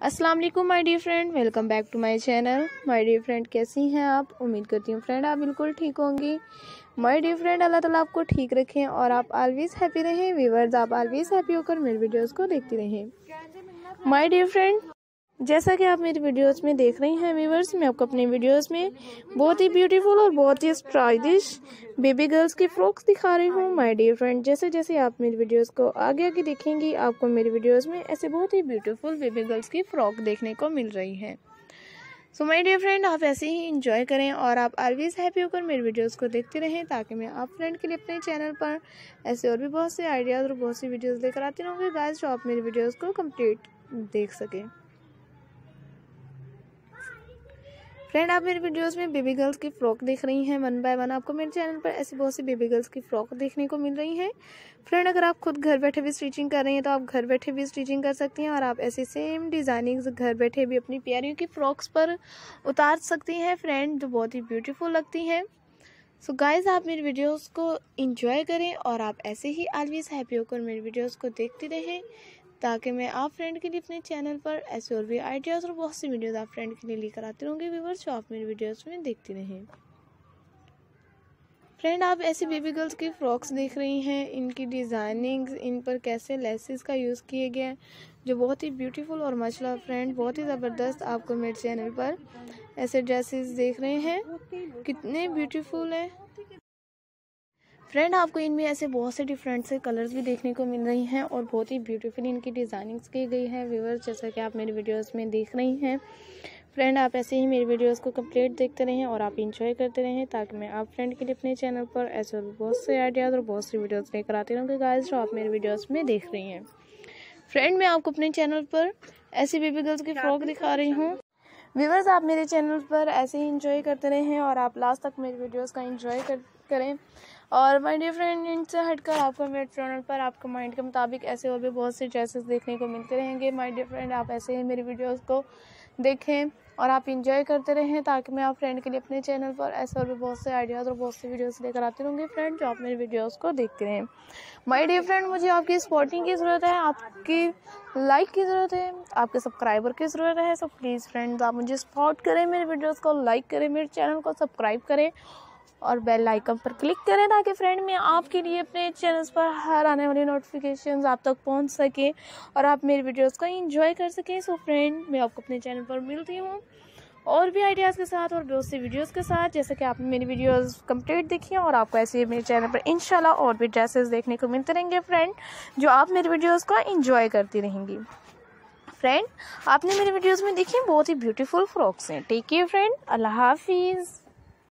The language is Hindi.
अस्सलाम वालेकुम my dear friend welcome back to my channel my dear friend कैसी हैं आप? उम्मीद करती हूँ फ्रेंड आप बिल्कुल ठीक होंगी। माय डियर फ्रेंड अल्लाह ताला आपको ठीक रखें और आप ऑलवेज हैप्पी रहें। व्यूवर्स आप ऑलवेज हैप्पी होकर मेरे वीडियोस को देखती रहें। माय डियर फ्रेंड जैसा कि आप मेरी वीडियोस में देख रही हैं व्यूवर्स मैं आपको अपने वीडियोस में बहुत ही ब्यूटीफुल और बहुत ही स्टाइलिश बेबी गर्ल्स की फ्रॉक्स दिखा रही हूँ माय डियर फ्रेंड जैसे जैसे आप मेरी वीडियोस को आगे आगे देखेंगी, आपको मेरी वीडियोस में ऐसे बहुत ही ब्यूटीफुल बेबी गर्ल्स की फ्रॉक देखने को मिल रही है। सो माय डियर फ्रेंड आप ऐसे ही इंजॉय करें और आप ऑलवेज हैप्पी होकर मेरी वीडियोस को देखते रहें ताकि मैं आप फ्रेंड के लिए अपने चैनल पर ऐसे और भी बहुत से आइडियाज़ और बहुत सी वीडियोस लेकर आती रहूँगी गाइस जो आप मेरी वीडियोस को कंप्लीट देख सकें। फ्रेंड आप मेरे वीडियोस में बेबी गर्ल्स की फ्रॉक देख रही हैं वन बाय वन आपको मेरे चैनल पर ऐसी बहुत सी बेबी गर्ल्स की फ्रॉक देखने को मिल रही हैं। फ्रेंड अगर आप खुद घर बैठे भी स्टिचिंग कर रही हैं तो आप घर बैठे भी स्टिचिंग कर सकती हैं और आप ऐसी सेम डिज़ाइनिंग घर बैठे भी अपनी प्यारियों की फ्रॉक्स पर उतार सकती हैं फ्रेंड जो बहुत ही ब्यूटीफुल लगती हैं। सो गाइज़ आप मेरी वीडियोस को इंजॉय करें और आप ऐसे ही ऑलवेज हैप्पी होकर मेरी वीडियोस को देखते रहें। ताकि मैं आप फ्रेंड के लिए अपने चैनल पर ऐसे और भी आइडियाज़ और बहुत सी वीडियोज़ आप फ्रेंड के लिए लेकर आती रहूँगी व्यूवर्स जो आप मेरी वीडियोज़ में देखती रहें। फ्रेंड आप ऐसी बेबी गर्ल्स की फ्रॉक्स देख रही हैं, इनकी डिज़ाइनिंग इन पर कैसे लेसेस का यूज़ किए गए हैं, जो बहुत ही ब्यूटीफुल और मचला फ्रेंड बहुत ही ज़बरदस्त आपको मेरे चैनल पर ऐसे ड्रेसेस देख रहे हैं। कितने ब्यूटीफुल हैं। फ्रेंड आपको इनमें ऐसे बहुत से डिफरेंट से कलर्स भी देखने को मिल रही हैं और बहुत ही ब्यूटीफुल इनकी डिज़ाइनिंग्स की गई है व्यूवर्स जैसा कि आप मेरी वीडियोस में देख रही हैं। फ्रेंड आप ऐसे ही मेरी वीडियोस को कंप्लीट देखते रहें और आप इंजॉय करते रहें ताकि मैं आप फ्रेंड के लिए अपने चैनल पर ऐसे बहुत से आइडियाज़ और बहुत सी वीडियोज़ लेकर आती रहूँगी गाइज़ जो आप मेरी वीडियोज़ में देख रही हैं। फ्रेंड मैं आपको अपने चैनल पर ऐसी बेबी गर्ल्स की फ्रॉक दिखा रही हूँ। व्यूवर्स आप मेरे चैनल पर ऐसे ही इंजॉय करते रहें और आप लास्ट तक मेरी वीडियोस का इंजॉय करें। और माय डियर फ्रेंड इनसे हटकर आपको मेरे चैनल पर, आपके माइंड के मुताबिक ऐसे और भी बहुत से ड्रेसेस देखने को मिलते रहेंगे। माय डियर फ्रेंड आप ऐसे ही मेरी वीडियोस को देखें और आप इंजॉय करते रहें ताकि मैं आप फ्रेंड के लिए अपने चैनल पर ऐसे और भी बहुत से आइडियाज़ और बहुत से वीडियोस लेकर आती रहूँगी। फ्रेंड जो आप मेरे वीडियोस को देखते रहें। माय डियर फ्रेंड मुझे आपकी सपोर्टिंग की ज़रूरत है, आपकी लाइक की ज़रूरत है, आपके सब्सक्राइबर की ज़रूरत है। सो प्लीज़ फ्रेंड्स आप मुझे सपोर्ट करें, मेरे वीडियोज़ को लाइक करें, मेरे चैनल को सब्सक्राइब करें और बेल आइकन पर क्लिक करें ताकि फ्रेंड मैं आपके लिए अपने चैनल्स पर हर आने वाली नोटिफिकेशंस आप तक पहुँच सके और आप मेरी वीडियोस को एंजॉय कर सकें। सो फ्रेंड मैं आपको अपने चैनल पर मिलती हूँ। और भी आइडियाज़ के साथ और बहुत सी वीडियोस के साथ, जैसे कि आपने मेरी वीडियोस कंप्लीट देखी हैं और आपको ऐसे ही मेरे चैनल पर इंशाल्लाह और भी ड्रेसेस देखने को मिलते रहेंगे फ्रेंड जो आप मेरी वीडियोस को एंजॉय करती रहेंगी। फ्रेंड आपने मेरी वीडियोस में देखी बहुत ही ब्यूटीफुल फ्रॉक्स हैं। टेक केयर फ्रेंड अल्लाह हाफिज़